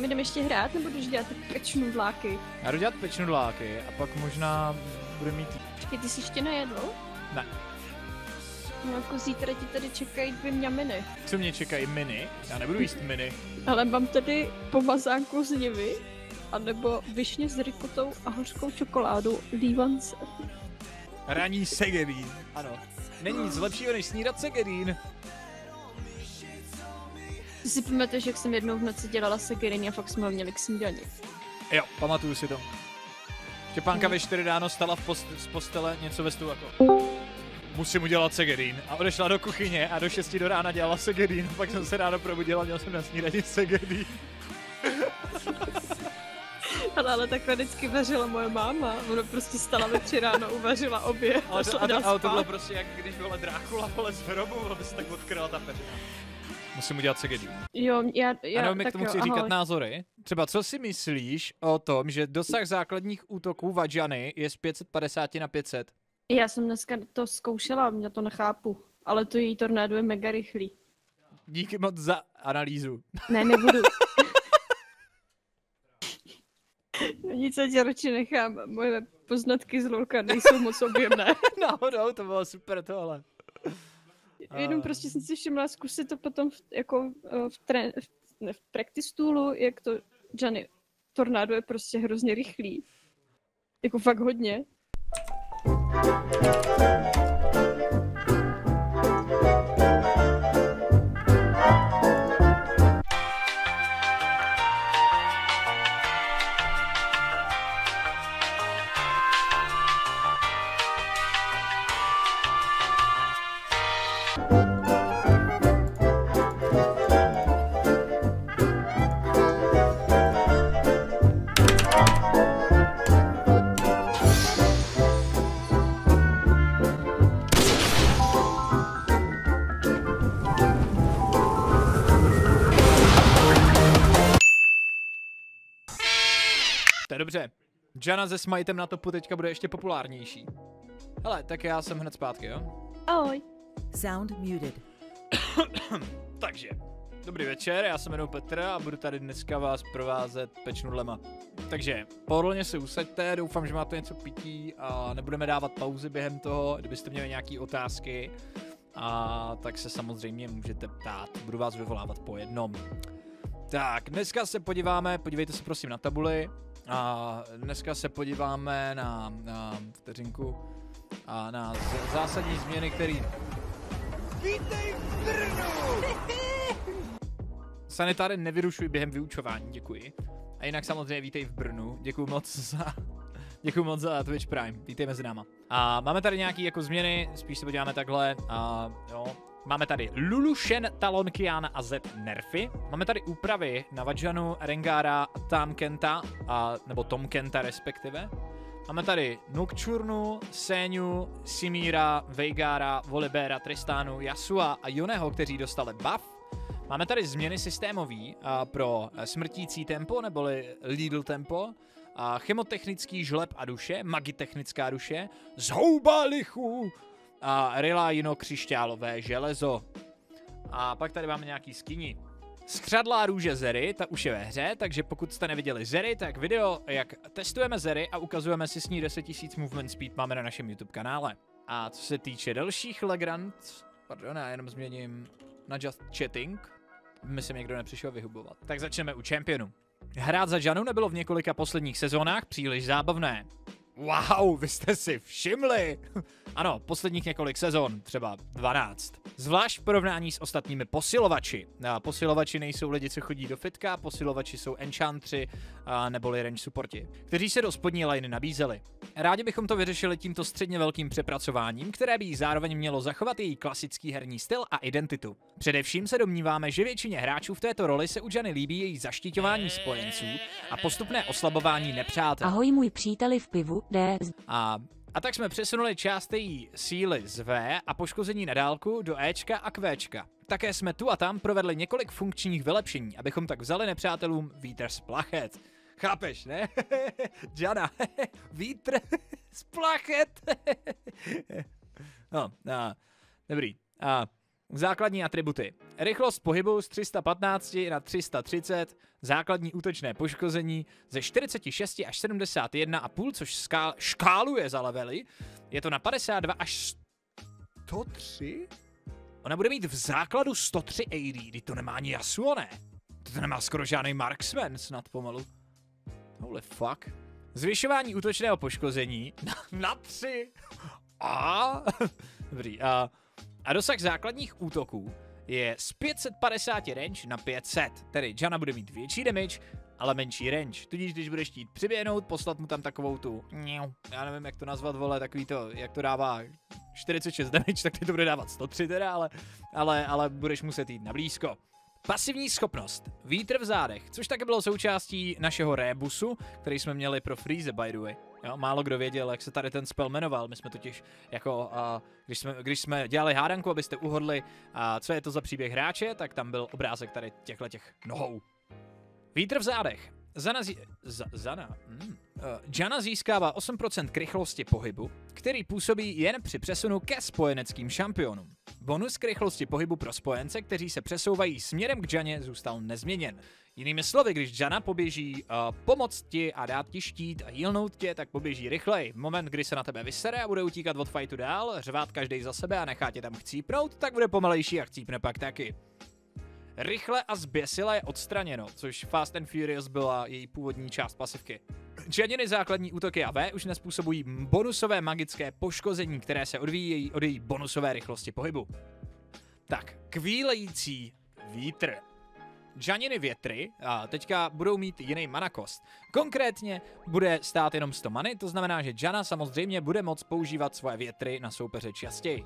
Mi jdeme ještě hrát, nebo jdeš dělat pečnu vláky? Já jdu dělat pečnudláky a pak možná bude mít... Počkej, ty jsi ještě nejedl? Ne. No jako zítra ti tady čekají dvě mňaminy. Co mě čekají mini? Já nebudu jíst mini. Ale mám tady pomazánku z nivy, anebo višně s rikotou a hořkou čokoládu Lívance. Raní segerín. Ano. Není nic lepšího, než snídat segerín. Ty si pamatuješ, jak jsem jednou v noci dělala segerin a fakt jsme ho měli k snídani. Jo, pamatuju si to. Štěpánka ve 4 ráno stala v post- z postele něco ve stylu jako musím udělat segerín. A odešla do kuchyně a do 6 do rána dělala segerín. Pak jsem se ráno probudila, měl jsem na snídani segerín. Ale, ale takhle vždycky vařila moje máma. Ona prostě stala ve tři ráno, uvařila obě Ale, a to, a, to, ale to bylo prostě jak když byla Drákula vole z hrobu, aby se tak odkryla ta peřina. Musím udělat segerín. Jo, já, já ano, mi tak k tomu jo, chci říkat ahoj. názory. Třeba co si myslíš o tom, že dosah základních útoků Vajany je z 550 na 500? Já jsem dneska to zkoušela, já to nechápu. Ale to její tornádo je mega rychlý. Díky moc za analýzu. Ne, nebudu. No Nic, já radši nechám. Moje poznatky z LOLka nejsou moc objemné. Náhodou, to bylo super tohle. Jenom A- prostě jsem si všimla, zkusit to potom v, jako eh, v, tre, v, ne, v practice toolu, jak to Johnny tornádo je prostě hrozně rychlý. Jako fakt hodně. Jana se Smitem na topu teďka bude ještě populárnější. Hele, tak já jsem hned zpátky, jo? Ahoj. Sound muted. Takže, dobrý večer, já se jmenuji Petr a budu tady dneska vás provázet pečnudlema. Takže, pohodlně se usaďte, doufám, že máte něco pití a nebudeme dávat pauzy během toho, kdybyste měli nějaké otázky. A tak se samozřejmě můžete ptát, budu vás vyvolávat po jednom. Tak, dneska se podíváme, podívejte se prosím na tabuli. A dneska se podíváme na, na vteřinku a na z- zásadní změny, které Vítej v Brnu! Sanitáře nevyrušuj během vyučování, děkuji. A jinak samozřejmě vítej v Brnu, děkuji moc za... Děkuji moc za Twitch Prime, vítej mezi náma. A máme tady nějaký jako změny, spíš se podíváme takhle. A jo, Máme tady Lulushen, Talonkian a Z Nerfy. Máme tady úpravy na Rengara, Tamkenta, a, nebo Tomkenta respektive. Máme tady Nocturnu, Séňu, Simíra, Veigara, Volibera, Tristánu, Yasua a Yoneho, kteří dostali buff. Máme tady změny systémový a, pro smrtící tempo, neboli Lidl tempo, a chemotechnický žleb a duše, magitechnická duše, zhouba lichů a Relajino křišťálové železo. A pak tady máme nějaký skini. Skřadlá růže Zery, ta už je ve hře, takže pokud jste neviděli Zery, tak video, jak testujeme Zery a ukazujeme si s ní 10 000 movement speed, máme na našem YouTube kanále. A co se týče dalších Legrand, pardon, já jenom změním na just chatting, aby se někdo nepřišel vyhubovat. Tak začneme u Championu. Hrát za Janu nebylo v několika posledních sezónách příliš zábavné. Wow, vy jste si všimli! ano, posledních několik sezon, třeba 12. Zvlášť v porovnání s ostatními posilovači. Posilovači nejsou lidi, co chodí do fitka, posilovači jsou enchantři a neboli range supporti, kteří se do spodní liny nabízeli. Rádi bychom to vyřešili tímto středně velkým přepracováním, které by jí zároveň mělo zachovat její klasický herní styl a identitu. Především se domníváme, že většině hráčů v této roli se u Jany líbí její zaštiťování spojenců a postupné oslabování nepřátel. Ahoj můj příteli v pivu, D. A, a tak jsme přesunuli část její síly z V a poškození na dálku do Ečka a Kvéčka. Také jsme tu a tam provedli několik funkčních vylepšení, abychom tak vzali nepřátelům vítr z plachet. Chápeš, ne? Jana, vítr z plachet. no, a, dobrý. A, Základní atributy. Rychlost pohybu z 315 na 330, základní útočné poškození ze 46 až 71,5, což ská- škáluje za levely. Je to na 52 až 103? Ona bude mít v základu 103 AD, kdy to nemá ani Yasuo, ne? To nemá skoro žádný marksman snad pomalu. Holy fuck. Zvyšování útočného poškození na, na 3. A Dobrý. A, a dosah základních útoků je z 550 range na 500. Tedy Jana bude mít větší damage, ale menší range. Tudíž, když budeš chtít přiběhnout, poslat mu tam takovou tu, já nevím, jak to nazvat, vole, takový to, jak to dává 46 damage, tak ty to bude dávat 103 teda, ale, ale, ale budeš muset jít na blízko. Pasivní schopnost. Vítr v zádech, což také bylo součástí našeho rebusu, který jsme měli pro Freeze, by the way. Jo, málo kdo věděl, jak se tady ten spell jmenoval. My jsme totiž jako, uh, když, jsme, když jsme dělali hádanku, abyste uhodli, uh, co je to za příběh hráče, tak tam byl obrázek tady těchto těch nohou. Vítr v zádech. Zana, zí... Z, Zana. Mm. Jana získává 8% k rychlosti pohybu, který působí jen při přesunu ke spojeneckým šampionům. Bonus k rychlosti pohybu pro spojence, kteří se přesouvají směrem k Janě, zůstal nezměněn. Jinými slovy, když Jana poběží uh, pomoct ti a dát ti štít a healnout tě, tak poběží rychleji. Moment, kdy se na tebe vysere a bude utíkat od fightu dál, řvát každý za sebe a nechá tě tam chcípnout, tak bude pomalejší a chcípne pak taky. Rychle a zběsile je odstraněno, což Fast and Furious byla její původní část pasivky. Janiny základní útoky a V už nespůsobují bonusové magické poškození, které se odvíjejí od její bonusové rychlosti pohybu. Tak, kvílející vítr. Janiny větry a teďka budou mít jiný mana kost. Konkrétně bude stát jenom 100 many, to znamená, že Jana samozřejmě bude moct používat svoje větry na soupeře častěji.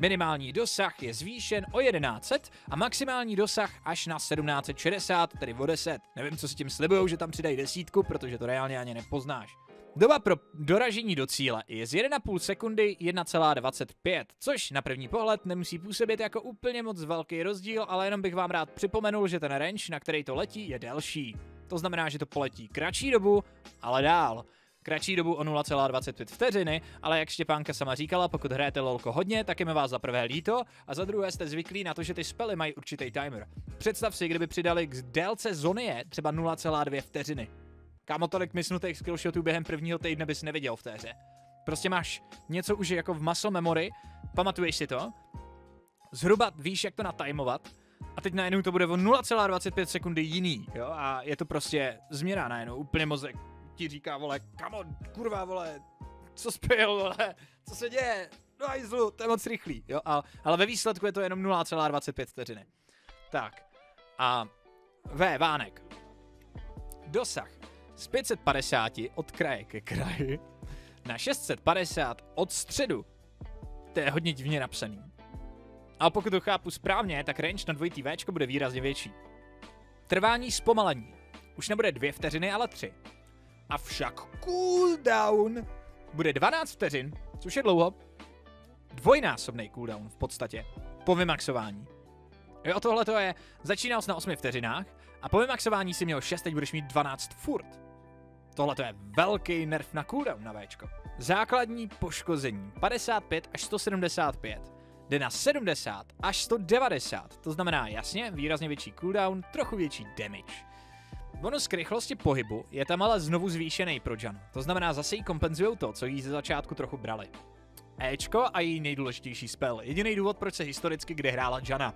Minimální dosah je zvýšen o 1100 a maximální dosah až na 1760, tedy o 10. Nevím, co si tím slibujou, že tam přidají desítku, protože to reálně ani nepoznáš. Doba pro doražení do cíle je z 1,5 sekundy 1,25, což na první pohled nemusí působit jako úplně moc velký rozdíl, ale jenom bych vám rád připomenul, že ten range, na který to letí, je delší. To znamená, že to poletí kratší dobu, ale dál. Kratší dobu o 0,25 vteřiny, ale jak Štěpánka sama říkala, pokud hrajete lolko hodně, tak je mi vás za prvé líto a za druhé jste zvyklí na to, že ty spely mají určitý timer. Představ si, kdyby přidali k délce zonie třeba 0,2 vteřiny. Kámo, tolik mysnutých skillshotů během prvního týdne bys neviděl v té hře. Prostě máš něco už jako v muscle memory, pamatuješ si to, zhruba víš, jak to natajmovat, a teď najednou to bude o 0,25 sekundy jiný, jo, a je to prostě změna najednou, úplně mozek ti říká, vole, kamo, kurva, vole, co spěl, vole, co se děje, no hajzlu, to je moc rychlý, jo, a, ale ve výsledku je to jenom 0,25 vteřiny. Tak, a V, Vánek. Dosah z 550 od kraje ke kraji na 650 od středu. To je hodně divně napsaný. A pokud to chápu správně, tak range na dvojitý V bude výrazně větší. Trvání zpomalení. Už nebude dvě vteřiny, ale tři. Avšak cooldown bude 12 vteřin, což je dlouho. Dvojnásobný cooldown v podstatě. Po vymaxování. Jo, tohle to je, začínal jsi na 8 vteřinách a po vymaxování si měl 6, teď budeš mít 12 furt. Tohle to je velký nerv na cooldown na Včko. Základní poškození 55 až 175 jde na 70 až 190, to znamená jasně výrazně větší cooldown, trochu větší damage. Bonus k rychlosti pohybu je tam ale znovu zvýšený pro Janu, to znamená zase jí kompenzují to, co jí ze začátku trochu brali. Ečko a její nejdůležitější spell, jediný důvod, proč se historicky kdy hrála Jana,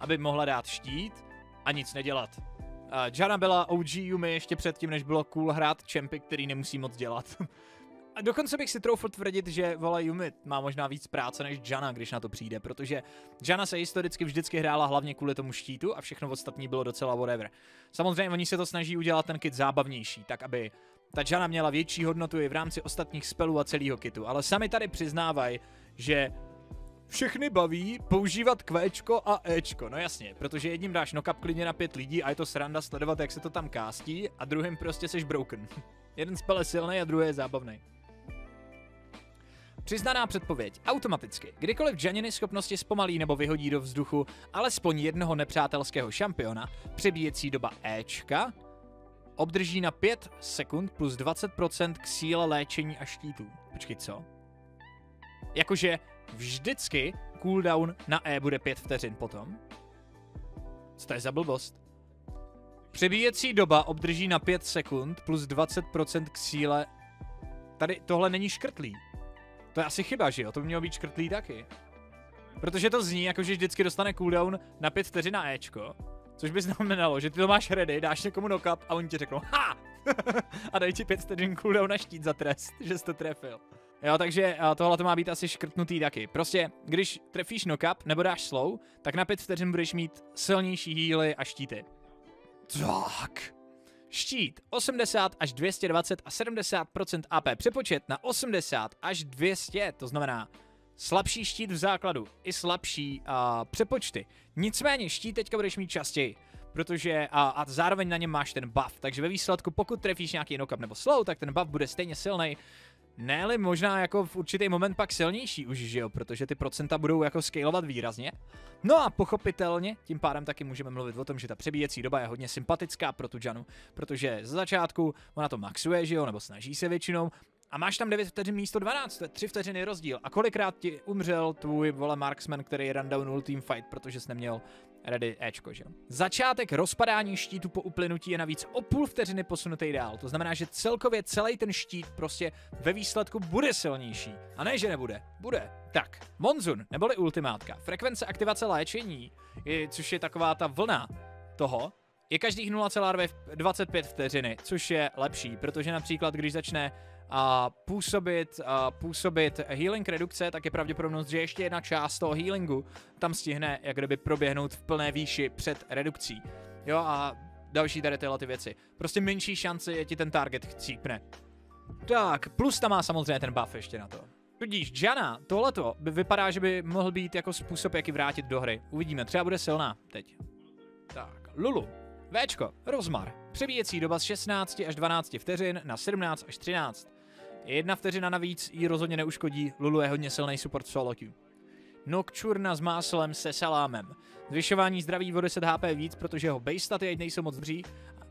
aby mohla dát štít a nic nedělat. Uh, Jana byla OG Yumi ještě předtím, než bylo cool hrát čempy, který nemusí moc dělat. A dokonce bych si troufl tvrdit, že vole Yumi má možná víc práce než Jana, když na to přijde, protože Jana se historicky vždycky hrála hlavně kvůli tomu štítu a všechno ostatní bylo docela whatever. Samozřejmě oni se to snaží udělat ten kit zábavnější, tak aby ta Jana měla větší hodnotu i v rámci ostatních spelů a celého kitu, ale sami tady přiznávají, že všechny baví používat Qčko a Ečko, no jasně, protože jedním dáš nokap klidně na pět lidí a je to sranda sledovat, jak se to tam kástí a druhým prostě seš broken. Jeden spell je silný a druhý je zábavný. Přiznaná předpověď. Automaticky. Kdykoliv Janiny schopnosti zpomalí nebo vyhodí do vzduchu alespoň jednoho nepřátelského šampiona, přebíjecí doba Ečka obdrží na 5 sekund plus 20% k síle léčení a štítů. Počkej, co? Jakože vždycky cooldown na E bude 5 vteřin potom. Co to je za blbost? Přebíjecí doba obdrží na 5 sekund plus 20% k síle. Tady tohle není škrtlý. To je asi chyba, že jo? To by mělo být škrtlý taky. Protože to zní jako, že vždycky dostane cooldown na 5 vteřin na Ečko. Což by znamenalo, že ty to máš ready, dáš někomu knock a oni ti řeknou HA! a dají ti 5 vteřin cooldown na štít za trest, že jsi to trefil. Jo, takže tohle to má být asi škrtnutý taky. Prostě, když trefíš knock nebo dáš slow, tak na 5 vteřin budeš mít silnější healy a štíty. Tak. Štít. 80 až 220 a 70% AP přepočet na 80 až 200, to znamená slabší štít v základu i slabší uh, přepočty. Nicméně štít teďka budeš mít častěji, protože a, a zároveň na něm máš ten buff, takže ve výsledku pokud trefíš nějaký knock nebo slow, tak ten buff bude stejně silný ne možná jako v určitý moment pak silnější už, že jo, protože ty procenta budou jako scalovat výrazně. No a pochopitelně, tím pádem taky můžeme mluvit o tom, že ta přebíjecí doba je hodně sympatická pro tu Janu, protože z začátku ona to maxuje, že jo, nebo snaží se většinou, a máš tam 9 vteřin místo 12, to je 3 vteřiny rozdíl. A kolikrát ti umřel tvůj vole marksman, který rundownul team fight, protože jsi neměl ready Ečko, že Začátek rozpadání štítu po uplynutí je navíc o půl vteřiny posunutý dál. To znamená, že celkově celý ten štít prostě ve výsledku bude silnější. A ne, že nebude. Bude. Tak, Monzun, neboli ultimátka. Frekvence aktivace léčení, což je taková ta vlna toho, je každých 0,25 vteřiny, což je lepší, protože například, když začne a působit, a působit healing redukce, tak je pravděpodobnost, že ještě jedna část toho healingu tam stihne jak kdyby proběhnout v plné výši před redukcí. Jo a další tady tyhle ty věci. Prostě menší šance je ti ten target chcípne. Tak, plus tam má samozřejmě ten buff ještě na to. Tudíž Jana, tohleto by vypadá, že by mohl být jako způsob, jak ji vrátit do hry. Uvidíme, třeba bude silná teď. Tak, Lulu. Včko, rozmar. Přebíjecí doba z 16 až 12 vteřin na 17 až 13. Jedna vteřina navíc jí rozhodně neuškodí, Lulu je hodně silný support solo queue. Nocturna s máslem se salámem. Zvyšování zdraví o 10 HP víc, protože jeho base staty nejsou moc dobří.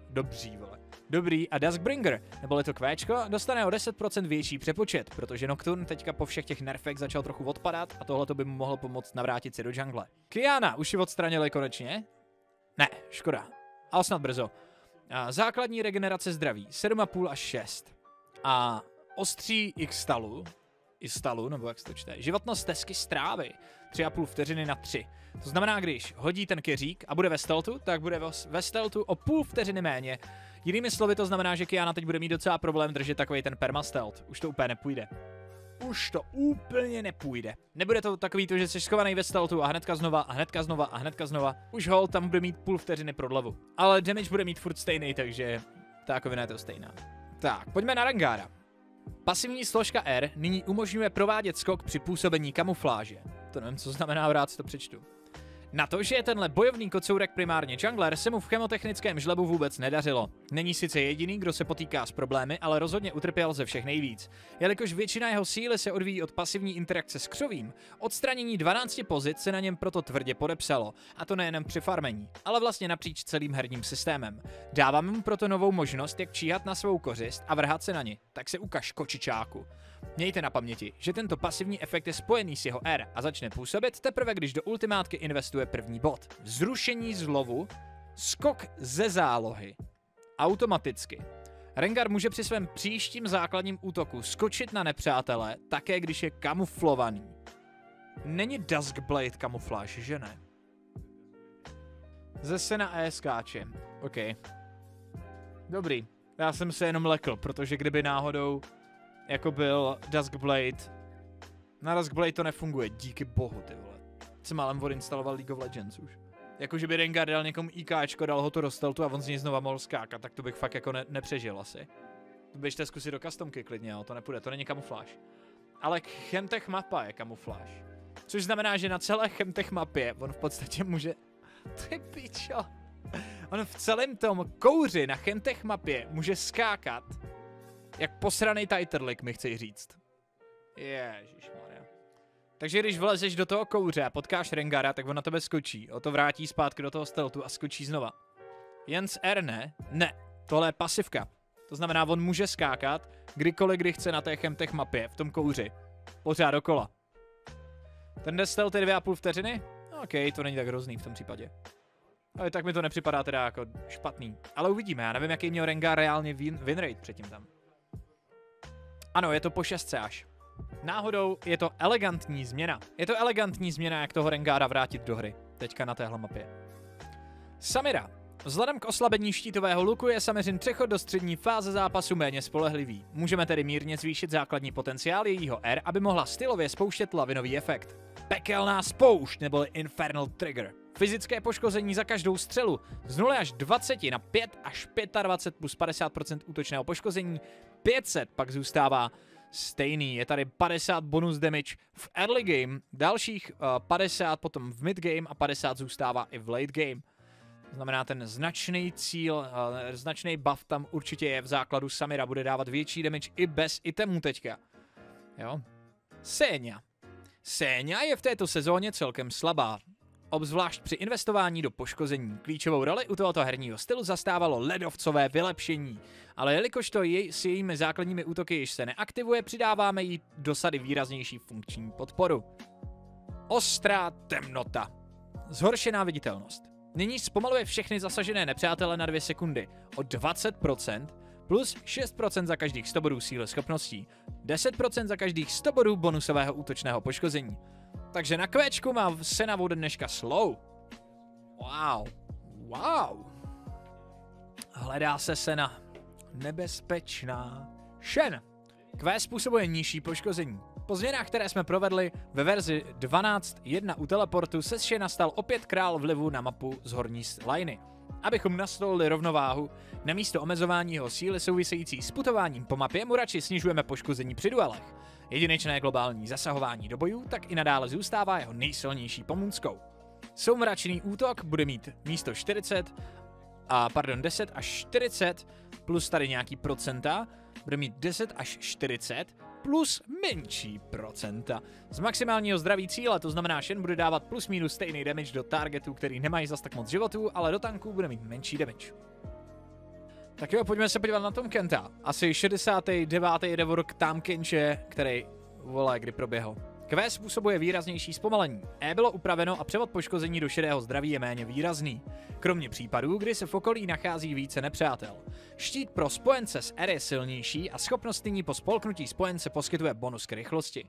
Dobří, vole. Dobrý a Duskbringer, neboli to kvéčko, dostane o 10% větší přepočet, protože Nocturne teďka po všech těch nerfech začal trochu odpadat a tohle by mu mohlo pomoct navrátit se do jungle. Kiana už ji odstranili konečně? Ne, škoda. Ale snad brzo. A základní regenerace zdraví 7,5 až 6. A ostří x stalu, i stalu, nebo jak se to čte, životnost tesky strávy 3,5 vteřiny na 3. To znamená, když hodí ten keřík a bude ve steltu, tak bude ve steltu o půl vteřiny méně. Jinými slovy to znamená, že Kiana teď bude mít docela problém držet takový ten permastelt. Už to úplně nepůjde. Už to úplně nepůjde. Nebude to takový to, že jsi schovaný ve steltu a hnedka znova a hnedka znova a hnedka znova. Už hol tam bude mít půl vteřiny prodlevu. Ale damage bude mít furt stejný, takže ta je to stejná. Tak, pojďme na Rangara. Pasivní složka R nyní umožňuje provádět skok při působení kamufláže. To nevím, co znamená, rád si to přečtu. Na to, že je tenhle bojovný kocourek primárně jungler, se mu v chemotechnickém žlebu vůbec nedařilo. Není sice jediný, kdo se potýká s problémy, ale rozhodně utrpěl ze všech nejvíc. Jelikož většina jeho síly se odvíjí od pasivní interakce s křovím, odstranění 12 pozic se na něm proto tvrdě podepsalo, a to nejen při farmení, ale vlastně napříč celým herním systémem. Dáváme mu proto novou možnost, jak číhat na svou kořist a vrhat se na ně, tak se ukaž kočičáku. Mějte na paměti, že tento pasivní efekt je spojený s jeho R a začne působit teprve, když do ultimátky investuje první bod. Zrušení zlovu, skok ze zálohy. Automaticky. Rengar může při svém příštím základním útoku skočit na nepřátele, také když je kamuflovaný. Není Duskblade kamufláž, že ne? Zase na E skáče. OK. Dobrý. Já jsem se jenom lekl, protože kdyby náhodou jako byl Duskblade. Na Duskblade to nefunguje, díky bohu, ty vole. Jsem málem odinstaloval League of Legends už. Jako, že by Rengar dal někomu IKčko, dal ho to do steltu a on z něj znova mohl skákat, tak to bych fakt jako ne- nepřežil asi. Běžte zkusit do customky klidně, jo, to nepůjde, to není kamufláž. Ale Chemtech mapa je kamufláž. Což znamená, že na celé Chemtech mapě on v podstatě může... Je pičo. On v celém tom kouři na Chemtech mapě může skákat jak posraný Titerlik mi chci říct. Ježišmarja. Takže když vlezeš do toho kouře a potkáš Rengara, tak on na tebe skočí. O to vrátí zpátky do toho steltu a skočí znova. Jens R ne? Tohle je pasivka. To znamená, on může skákat kdykoliv, kdy chce na té chemtech mapě, v tom kouři. Pořád dokola. Ten dvě a půl vteřiny? OK, to není tak hrozný v tom případě. Ale tak mi to nepřipadá teda jako špatný. Ale uvidíme, já nevím, jaký měl Rengar reálně win, win rate předtím tam. Ano, je to po 6 až. Náhodou je to elegantní změna. Je to elegantní změna, jak toho Rengára vrátit do hry. Teďka na téhle mapě. Samira. Vzhledem k oslabení štítového luku je Samiřin přechod do střední fáze zápasu méně spolehlivý. Můžeme tedy mírně zvýšit základní potenciál jejího R, aby mohla stylově spouštět lavinový efekt. Pekelná spoušť neboli Infernal Trigger. Fyzické poškození za každou střelu z 0 až 20 na 5 až 25 plus 50% útočného poškození. 500 pak zůstává stejný. Je tady 50 bonus damage v early game, dalších uh, 50 potom v mid game a 50 zůstává i v late game. To znamená, ten značný cíl, uh, značný buff tam určitě je v základu. Samira bude dávat větší damage i bez itemů teďka. Jo. Séňa. Séňa je v této sezóně celkem slabá. Obzvlášť při investování do poškození. Klíčovou roli u tohoto herního stylu zastávalo ledovcové vylepšení. Ale jelikož to jej, s jejími základními útoky již se neaktivuje, přidáváme jí do sady výraznější funkční podporu. Ostrá temnota. Zhoršená viditelnost. Nyní zpomaluje všechny zasažené nepřátele na 2 sekundy o 20%, plus 6% za každých 100 bodů síly schopností, 10% za každých 100 bodů bonusového útočného poškození. Takže na kvéčku má Sena ode dneška slow. Wow. Wow. Hledá se Sena. Nebezpečná. Shen. Q způsobuje nižší poškození. Po změnách, které jsme provedli ve verzi 12.1 u teleportu, se Shena stal opět král vlivu na mapu z horní liny. Abychom nastolili rovnováhu, na místo omezování jeho síly související s putováním po mapě mu radši snižujeme poškození při duelech. Jedinečné globální zasahování do bojů tak i nadále zůstává jeho nejsilnější pomůckou. Soumračný útok bude mít místo 40, a pardon, 10 až 40 plus tady nějaký procenta, bude mít 10 až 40 plus menší procenta. Z maximálního zdraví cíle, to znamená, Shen bude dávat plus minus stejný damage do targetů, který nemají zas tak moc životů, ale do tanků bude mít menší damage. Tak jo, pojďme se podívat na Tom Kenta. Asi 69. rework Tam Kenche, který, vole, kdy proběhl. Q způsobuje výraznější zpomalení. E bylo upraveno a převod poškození do šedého zdraví je méně výrazný. Kromě případů, kdy se v okolí nachází více nepřátel. Štít pro spojence s R je silnější a schopnost nyní po spolknutí spojence poskytuje bonus k rychlosti.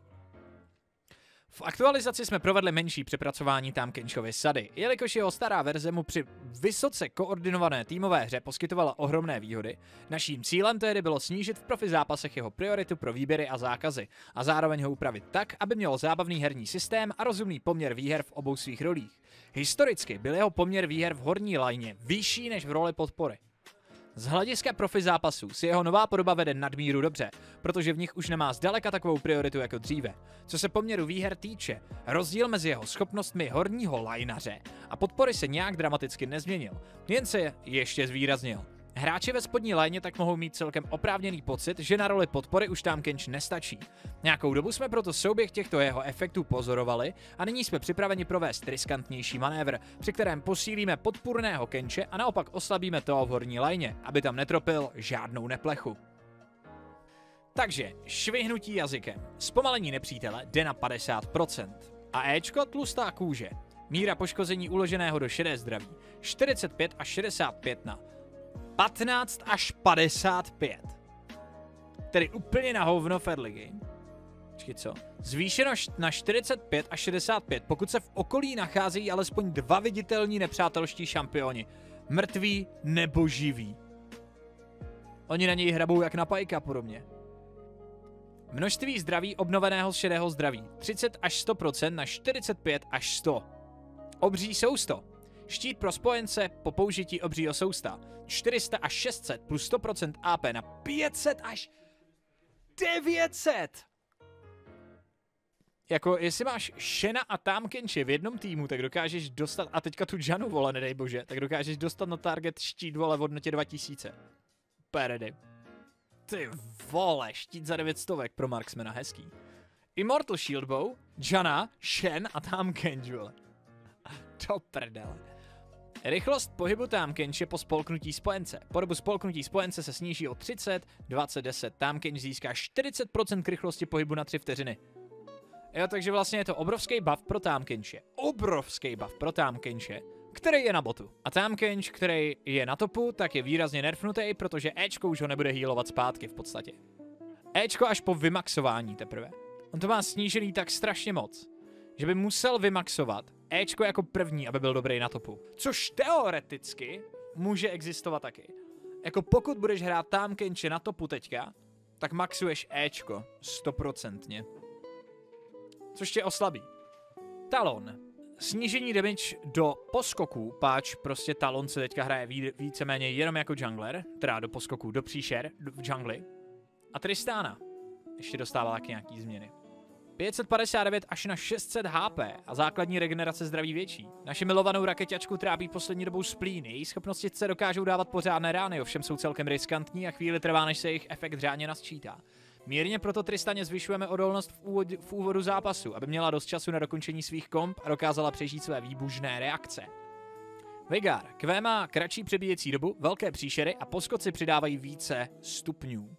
V aktualizaci jsme provedli menší přepracování Tamkenchovy sady, jelikož jeho stará verze mu při vysoce koordinované týmové hře poskytovala ohromné výhody. Naším cílem tehdy bylo snížit v profi zápasech jeho prioritu pro výběry a zákazy a zároveň ho upravit tak, aby měl zábavný herní systém a rozumný poměr výher v obou svých rolích. Historicky byl jeho poměr výher v horní lajně vyšší než v roli podpory. Z hlediska profi zápasů si jeho nová podoba vede nadmíru dobře, protože v nich už nemá zdaleka takovou prioritu jako dříve. Co se poměru výher týče, rozdíl mezi jeho schopnostmi horního lajnaře a podpory se nějak dramaticky nezměnil, jen se ještě zvýraznil. Hráči ve spodní léně tak mohou mít celkem oprávněný pocit, že na roli podpory už tam Kench nestačí. Nějakou dobu jsme proto souběh těchto jeho efektů pozorovali a nyní jsme připraveni provést riskantnější manévr, při kterém posílíme podpůrného Kenche a naopak oslabíme toho v horní léně, aby tam netropil žádnou neplechu. Takže švihnutí jazykem. Zpomalení nepřítele jde na 50%. A Ečko tlustá kůže. Míra poškození uloženého do šedé zdraví 45 až 65 na 15 až 55. Tedy úplně na hovno Ferligy. Počkej, co? Zvýšeno na 45 až 65, pokud se v okolí nacházejí alespoň dva viditelní nepřátelští šampioni. Mrtví nebo živí. Oni na něj hrabou jak na pajka podobně. Množství zdraví obnoveného šedého zdraví 30 až 100% na 45 až 100. Obří jsou 100. Štít pro spojence po použití obřího sousta 400 až 600 plus 100% AP na 500 až 900! Jako, jestli máš Shena a Tam Kenchi v jednom týmu, tak dokážeš dostat, a teďka tu Janu, vole, nedej bože, tak dokážeš dostat na target štít, vole, v hodnotě 2000. Peredy. Ty vole, štít za 900 pro Marksmana, hezký. Immortal Shield Bow, Jana, Shen a Tam Kench, vole. Do prdele. Rychlost pohybu Tamkenče po spolknutí spojence. Po dobu spolknutí spojence se sníží o 30, 20, 10. Tamkenč získá 40% k rychlosti pohybu na 3 vteřiny. Jo, takže vlastně je to obrovský buff pro Tamkenče. Obrovský buff pro Tamkenče, který je na botu. A Tamkenč, který je na topu, tak je výrazně nerfnutý, protože Ečko už ho nebude healovat zpátky v podstatě. Ečko až po vymaxování teprve. On to má snížený tak strašně moc, že by musel vymaxovat Ečko jako první, aby byl dobrý na topu. Což teoreticky může existovat taky. Jako pokud budeš hrát tam Kenče na topu teďka, tak maxuješ Ečko, stoprocentně. Což tě oslabí. Talon. Snížení damage do poskoků, páč prostě Talon se teďka hraje ví, víceméně jenom jako jungler, teda do poskoků, do příšer, v jungli. A Tristana ještě dostává taky nějaký změny. 559 až na 600 HP a základní regenerace zdraví větší. Naši milovanou raketačku trápí poslední dobou splíny, její schopnosti se dokážou dávat pořádné rány, ovšem jsou celkem riskantní a chvíli trvá, než se jejich efekt řádně nasčítá. Mírně proto Tristaně zvyšujeme odolnost v, úvod, v úvodu zápasu, aby měla dost času na dokončení svých komp a dokázala přežít své výbužné reakce. Vigar. Q má kratší přebíjecí dobu, velké příšery a poskoci přidávají více stupňů.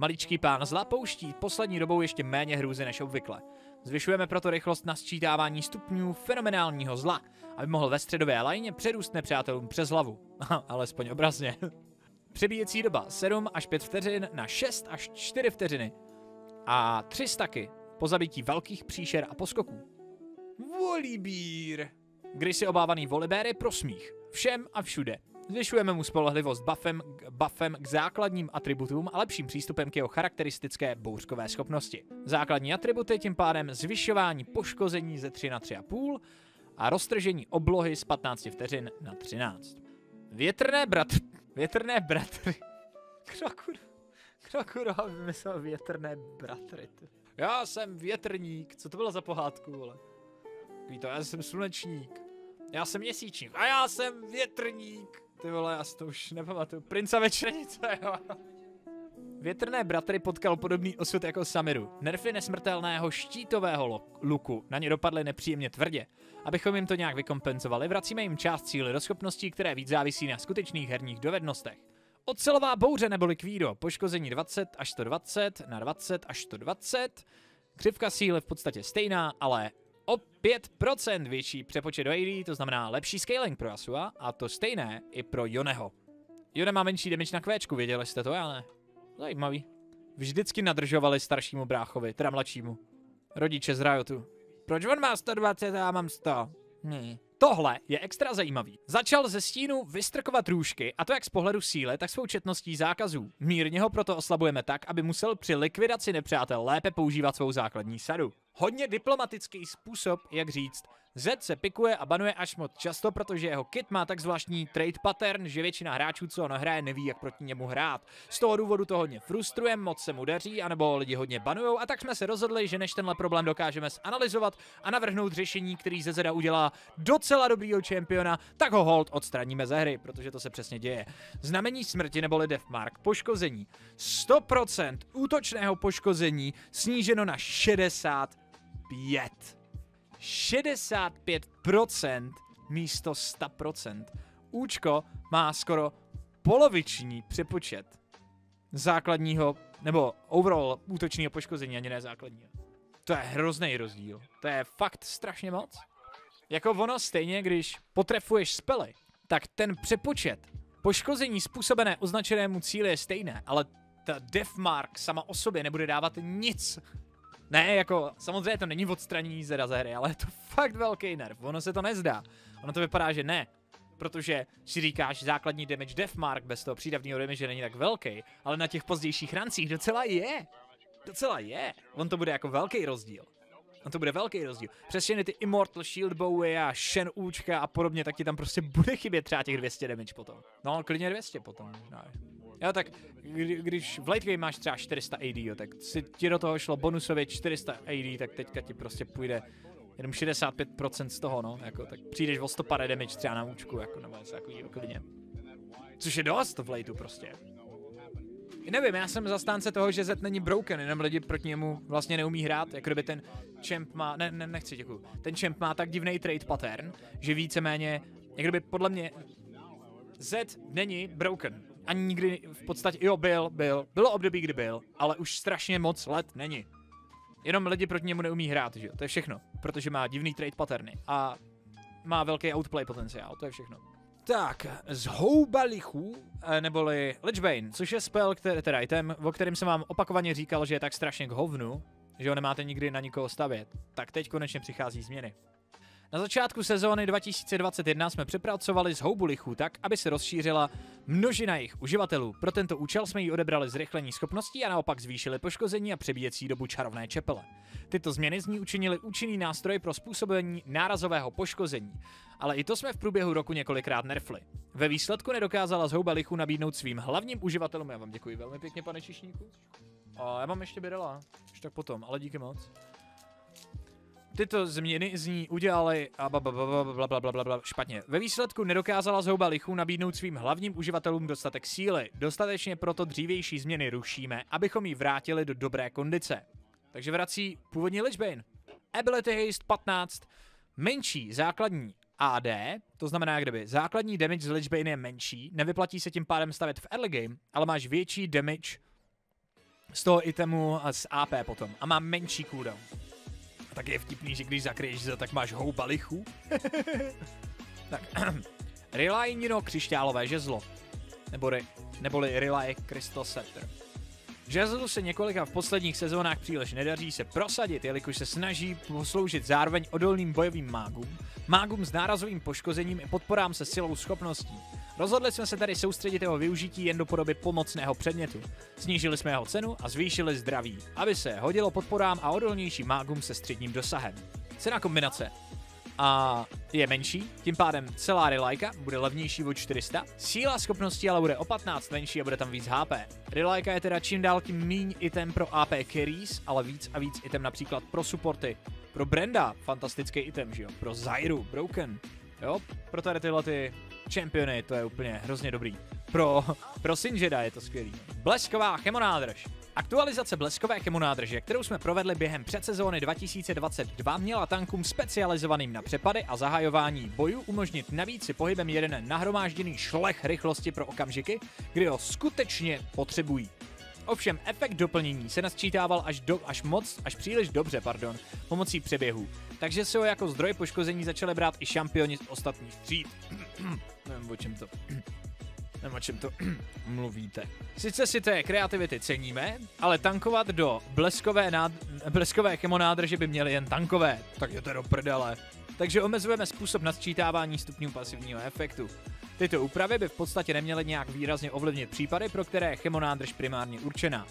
Maličký pán zla pouští poslední dobou ještě méně hrůzy než obvykle. Zvyšujeme proto rychlost na sčítávání stupňů fenomenálního zla, aby mohl ve středové lajně přerůst nepřátelům přes hlavu. Alespoň obrazně. Přebíjecí doba 7 až 5 vteřin na 6 až 4 vteřiny. A 3 staky po zabití velkých příšer a poskoků. Volibír. Když si obávaný volibér je prosmích. Všem a všude. Zvyšujeme mu spolehlivost buffem, buffem k základním atributům a lepším přístupem k jeho charakteristické bouřkové schopnosti. Základní atributy tím pádem zvyšování poškození ze 3 na 3,5 a roztržení oblohy z 15 vteřin na 13. Větrné brat... Větrné bratry... Krokur... Krokurova vymyslel větrné bratry. Já jsem větrník. Co to bylo za pohádku, vole? Ví to, já jsem slunečník. Já jsem měsíčník. A já jsem větrník. Ty vole, já si to už nepamatuju. Princa večernice, jo. Větrné bratry potkal podobný osud jako Samiru. Nerfy nesmrtelného štítového luku na ně dopadly nepříjemně tvrdě. Abychom jim to nějak vykompenzovali, vracíme jim část cíly do schopností, které víc závisí na skutečných herních dovednostech. Ocelová bouře nebo likvído, poškození 20 až 120 na 20 až 120, křivka síly v podstatě stejná, ale o 5% větší přepočet do AD, to znamená lepší scaling pro Asua a to stejné i pro Joneho. Jone má menší damage na kvéčku, věděli jste to, já ne. Zajímavý. Vždycky nadržovali staršímu bráchovi, teda mladšímu. Rodiče z Riotu. Proč on má 120 a já mám 100? Hmm. Tohle je extra zajímavý. Začal ze stínu vystrkovat růžky, a to jak z pohledu síly, tak svou četností zákazů. Mírně ho proto oslabujeme tak, aby musel při likvidaci nepřátel lépe používat svou základní sadu. Hodně diplomatický způsob, jak říct. Z se pikuje a banuje až moc často, protože jeho kit má tak zvláštní trade pattern, že většina hráčů, co ho nahraje, neví, jak proti němu hrát. Z toho důvodu to hodně frustruje, moc se mu daří, anebo lidi hodně banujou a tak jsme se rozhodli, že než tenhle problém dokážeme zanalizovat a navrhnout řešení, který ze zeda udělá docela dobrýho čempiona, tak ho hold odstraníme ze hry, protože to se přesně děje. Znamení smrti neboli deathmark, poškození. 100% útočného poškození sníženo na 65. 65% místo 100%. Účko má skoro poloviční přepočet základního, nebo overall útočního poškození, ani ne základního. To je hrozný rozdíl. To je fakt strašně moc. Jako ono stejně, když potrefuješ spely, tak ten přepočet poškození způsobené označenému cíli je stejné, ale ta deathmark sama o sobě nebude dávat nic. Ne, jako, samozřejmě to není odstranění zeda ze hry, ale je to fakt velký nerv. Ono se to nezdá. Ono to vypadá, že ne. Protože si říkáš, základní damage deathmark bez toho přídavného damage není tak velký, ale na těch pozdějších rancích docela je. Docela je. On to bude jako velký rozdíl. On to bude velký rozdíl. Přesně ty Immortal Shield Bowie a Shen Účka a podobně, tak ti tam prostě bude chybět třeba těch 200 damage potom. No, klidně 200 potom možná. Jo, tak kdy, když v late game máš třeba 400 AD, jo, tak si ti do toho šlo bonusově 400 AD, tak teďka ti prostě půjde jenom 65% z toho, no, jako, tak přijdeš o 150 damage třeba na účku, jako, nebo něco takového klidně. Což je dost v lateu prostě. Nevím, já jsem zastánce toho, že Z není broken, jenom lidi proti němu vlastně neumí hrát, jako kdyby ten champ má, ne, ne nechci, děkuju, ten champ má tak divný trade pattern, že víceméně, jak kdyby podle mě Z není broken. Ani nikdy v podstatě, jo, byl, byl. Bylo období, kdy byl, ale už strašně moc let není. Jenom lidi proti němu neumí hrát, že jo? To je všechno. Protože má divný trade patterny a má velký outplay potenciál, to je všechno. Tak, z Houbalichu, eh, neboli Lichbane, což je spell, který, teda item, o kterém jsem vám opakovaně říkal, že je tak strašně k hovnu, že ho nemáte nikdy na nikoho stavět, tak teď konečně přichází změny. Na začátku sezóny 2021 jsme přepracovali z houbu lichů tak, aby se rozšířila množina jejich uživatelů. Pro tento účel jsme jí odebrali zrychlení schopností a naopak zvýšili poškození a přebíjecí dobu čarovné čepele. Tyto změny z ní učinili účinný nástroj pro způsobení nárazového poškození, ale i to jsme v průběhu roku několikrát nerfli. Ve výsledku nedokázala zhouba lichu nabídnout svým hlavním uživatelům, já vám děkuji velmi pěkně, pane Čišníku. A já mám ještě Birela, už tak potom, ale díky moc Tyto změny z ní udělaly a bla, bla, bla, bla, bla, bla, bla, špatně. Ve výsledku nedokázala zhouba lichů nabídnout svým hlavním uživatelům dostatek síly. Dostatečně proto dřívější změny rušíme, abychom ji vrátili do dobré kondice. Takže vrací původní Lichbane. Ability Haste 15, menší základní AD, to znamená, kdyby základní damage z Lichbane je menší, nevyplatí se tím pádem stavět v early game, ale máš větší damage z toho itemu a z AP potom a má menší cooldown tak je vtipný, že když zakryješ za, tak máš houba lichu. tak, Relajnino křišťálové žezlo. Neboli, neboli Relay Crystal Scepter. Žezlu se několika v posledních sezónách příliš nedaří se prosadit, jelikož se snaží posloužit zároveň odolným bojovým mágům, mágům s nárazovým poškozením i podporám se silou schopností. Rozhodli jsme se tady soustředit jeho využití jen do podoby pomocného předmětu. Snížili jsme jeho cenu a zvýšili zdraví, aby se hodilo podporám a odolnějším mágům se středním dosahem. Cena kombinace a je menší, tím pádem celá relajka bude levnější o 400, síla schopnosti ale bude o 15 menší a bude tam víc HP. Relajka je teda čím dál tím míň item pro AP carries, ale víc a víc item například pro supporty. Pro Brenda, fantastický item, že jo? Pro Zyru, Broken, jo? Pro tady tyhle ty čempiony, to je úplně hrozně dobrý. Pro, pro Sinjeda je to skvělý. Blesková chemonádrž. Aktualizace bleskové chemonádrže, kterou jsme provedli během předsezóny 2022, měla tankům specializovaným na přepady a zahajování bojů umožnit navíc si pohybem jeden nahromážděný šlech rychlosti pro okamžiky, kdy ho skutečně potřebují. Ovšem efekt doplnění se nasčítával až, do, až moc, až příliš dobře, pardon, pomocí přeběhů, takže se ho jako zdroj poškození začali brát i šampioni z ostatních tříd. Nevím, o čem to... Nevím, o čem to mluvíte. Sice si té kreativity ceníme, ale tankovat do bleskové, nád... bleskové chemonádrže by měly jen tankové. Tak je to do prdele. Takže omezujeme způsob nasčítávání stupňů pasivního efektu. Tyto úpravy by v podstatě neměly nějak výrazně ovlivnit případy, pro které je chemonádrž primárně určená.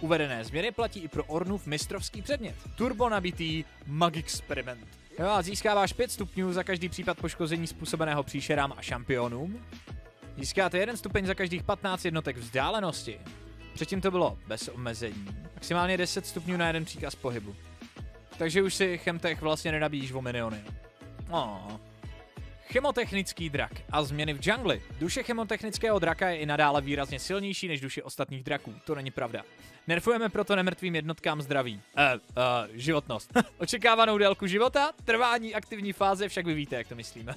Uvedené změny platí i pro Ornův mistrovský předmět. Turbo nabitý Mag Experiment. Jo a získáváš 5 stupňů za každý případ poškození způsobeného příšerám a šampionům. Získáte jeden stupeň za každých 15 jednotek vzdálenosti. Předtím to bylo bez omezení. Maximálně 10 stupňů na jeden příkaz pohybu. Takže už si Chemtech vlastně nenabíjíš o miliony. Oh. Chemotechnický drak a změny v džungli. Duše chemotechnického draka je i nadále výrazně silnější než duše ostatních draků. To není pravda. Nerfujeme proto nemrtvým jednotkám zdraví. Eh, uh, životnost. Očekávanou délku života, trvání aktivní fáze, však vy víte, jak to myslíme.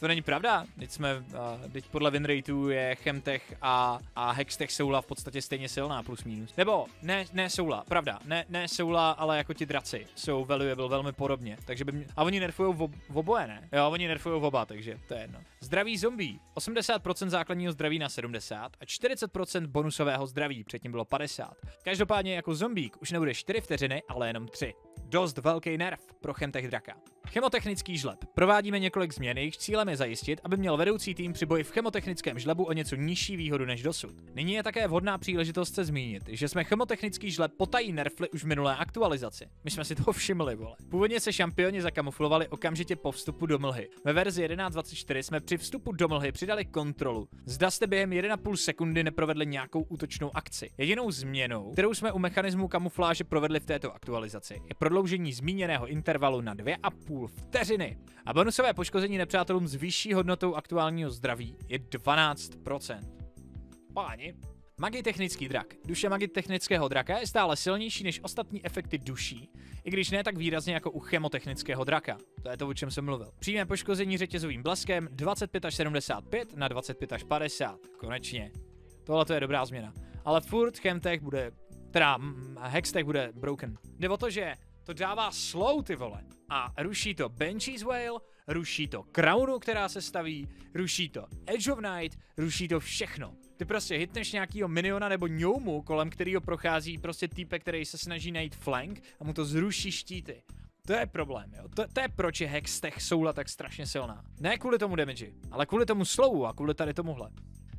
To není pravda. Teď jsme, teď podle winrateu je Chemtech a, a Hextech Soula v podstatě stejně silná, plus minus. Nebo ne, ne Soula, pravda, ne, ne Soula, ale jako ti draci jsou valuable velmi podobně. Takže by mě, a oni nerfují v oboje, ne? Jo, oni nerfují v oba, takže to je jedno. Zdraví zombie. 80% základního zdraví na 70 a 40% bonusového zdraví, předtím bylo 50. Každopádně jako zombík už nebude 4 vteřiny, ale jenom 3. Dost velký nerv pro Chemtech draka. Chemotechnický žleb. Provádíme několik změn, jejich cílem je zajistit, aby měl vedoucí tým při boji v chemotechnickém žlebu o něco nižší výhodu než dosud. Nyní je také vhodná příležitost se zmínit, že jsme chemotechnický žleb potají nerfli už v minulé aktualizaci. My jsme si toho všimli, vole. Původně se šampioni zakamuflovali okamžitě po vstupu do mlhy. Ve verzi 11.24 jsme při vstupu do mlhy přidali kontrolu. Zda jste během 1,5 sekundy neprovedli nějakou útočnou akci. Jedinou změnou, kterou jsme u mechanismu kamufláže provedli v této aktualizaci, je prodloužení zmíněného intervalu na 2,5 vteřiny. A bonusové poškození nepřátelům s vyšší hodnotou aktuálního zdraví je 12%. Páni, Magitechnický drak. Duše magitechnického draka je stále silnější než ostatní efekty duší, i když ne tak výrazně jako u chemotechnického draka. To je to, o čem jsem mluvil. Přímé poškození řetězovým bleskem 25 až 75 na 25 až 50. Konečně. Tohle to je dobrá změna. Ale furt Chemtech bude Teda mm, Hextech bude broken. Jde o to, že to dává slow ty vole. A ruší to Banshee's Whale, ruší to Crownu, která se staví, ruší to Edge of Night, ruší to všechno. Ty prostě hitneš nějakýho miniona nebo ňoumu, kolem kterého prochází prostě týpek, který se snaží najít flank a mu to zruší štíty. To je problém, jo. To, to je proč je Hextech soula tak strašně silná. Ne kvůli tomu damage, ale kvůli tomu slowu a kvůli tady tomuhle.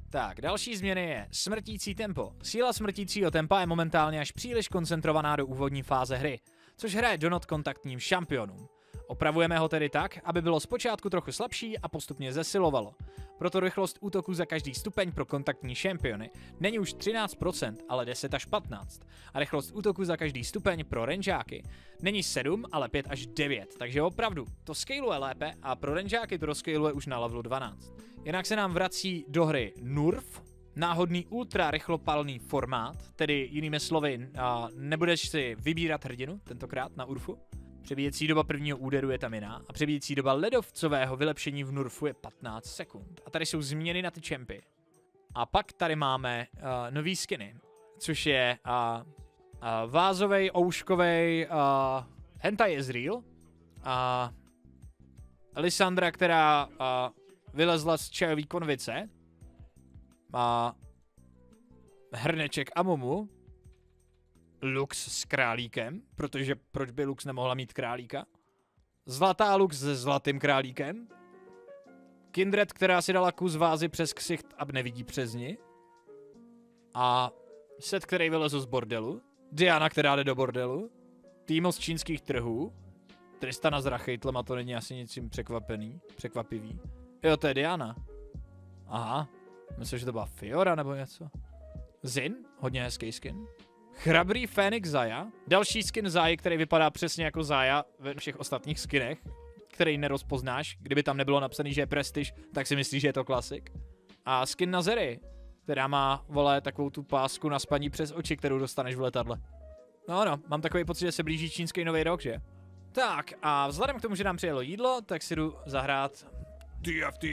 Tak, další změny je smrtící tempo. Síla smrtícího tempa je momentálně až příliš koncentrovaná do úvodní fáze hry, což hraje donut kontaktním šampionům. Opravujeme ho tedy tak, aby bylo zpočátku trochu slabší a postupně zesilovalo. Proto rychlost útoku za každý stupeň pro kontaktní šampiony není už 13%, ale 10 až 15. A rychlost útoku za každý stupeň pro rangeáky není 7, ale 5 až 9. Takže opravdu, to scaluje lépe a pro rangeáky to rozscaluje už na levelu 12. Jinak se nám vrací do hry Nurf, náhodný ultra rychlopalný formát, tedy jinými slovy, a nebudeš si vybírat hrdinu tentokrát na Urfu. Přebíjecí doba prvního úderu je tam jiná a přebíjecí doba ledovcového vylepšení v Nurfu je 15 sekund. A tady jsou změny na ty čempy. A pak tady máme uh, nový skiny, což je uh, uh, vázovej, ouškovej, uh, hentai Ezreal, uh, Lysandra, která uh, vylezla z čajový konvice, má hrneček Amumu, Lux s králíkem, protože proč by Lux nemohla mít králíka? Zlatá Lux se zlatým králíkem. Kindred, která si dala kus vázy přes ksicht a nevidí přes ní. A set, který vylezl z bordelu. Diana, která jde do bordelu. Týmo z čínských trhů. Tristana s rachejtlem a to není asi ničím překvapený, překvapivý. Jo, to je Diana. Aha. Myslím, že to byla Fiora nebo něco. Zin, hodně hezký skin. Chrabrý Fenix Zaya. Další skin Zaya, který vypadá přesně jako Zaya ve všech ostatních skinech, který nerozpoznáš. Kdyby tam nebylo napsaný, že je prestiž, tak si myslíš, že je to klasik. A skin na Zeri, která má, vole, takovou tu pásku na spaní přes oči, kterou dostaneš v letadle. No no, mám takový pocit, že se blíží čínský nový rok, že? Tak a vzhledem k tomu, že nám přijelo jídlo, tak si jdu zahrát DFT.